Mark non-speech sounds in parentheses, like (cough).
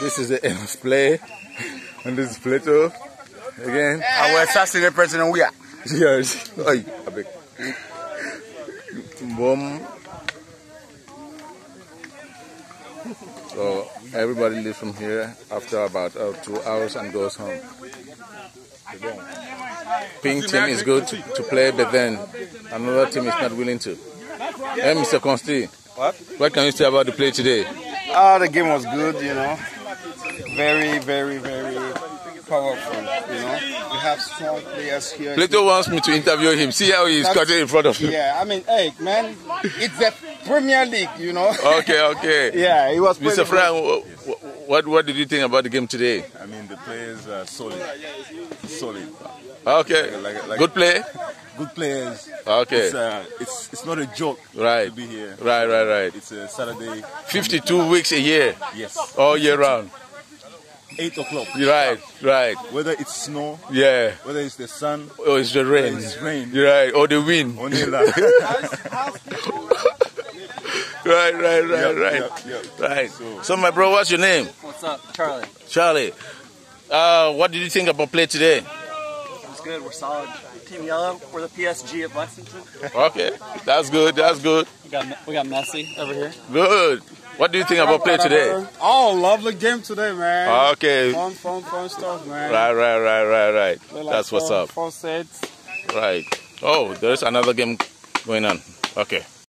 This is the end of play, and this is Plato again. Our assassinate president, we are. Yes. Oi, boom. So everybody leaves from here after about uh, two hours and goes home. Pink team is good to, to play, but then another team is not willing to. Hey, Mr. Consti, What? what can you say about the play today? Ah, the game was good, you know. Very, very, very powerful, you know. We have strong players here. Plato wants me to interview him. See how he's That's- cutting in front of you. Yeah, I mean, hey, man, it's the Premier League, you know. Okay, okay. (laughs) Yeah, it was Mr. Frank, wh- wh- what, what did you think about the game today? I mean, the players are solid. Solid. Okay. Like- like- Good play? Good players. Okay. It's, uh, it's, it's not a joke Right. to be here. Right, right, right. It's a Saturday, 52 weeks a year, yes, all year round. 8 o'clock. Right, right. Whether it's snow, Yeah. whether it's the sun, Oh, it's the rain. it's rain. You're right. Or the wind. only that. (laughs) Right, right, right, Yep, right. yep, yep. Right. So, my bro, what's your name? What's up, Charlie? Charlie. Uh, what did you think about play today? It's good. We're solid. Team Yellow. We're the PSG of Lexington. Okay. That's good. That's good. We got we got Messi over here. Good. What do you think about play today? Oh, lovely game today, man. Okay. Fun, fun, fun stuff, man. Right, right, right, right, right. Like That's what's up. Four sets. Right. Oh, there's another game going on. Okay.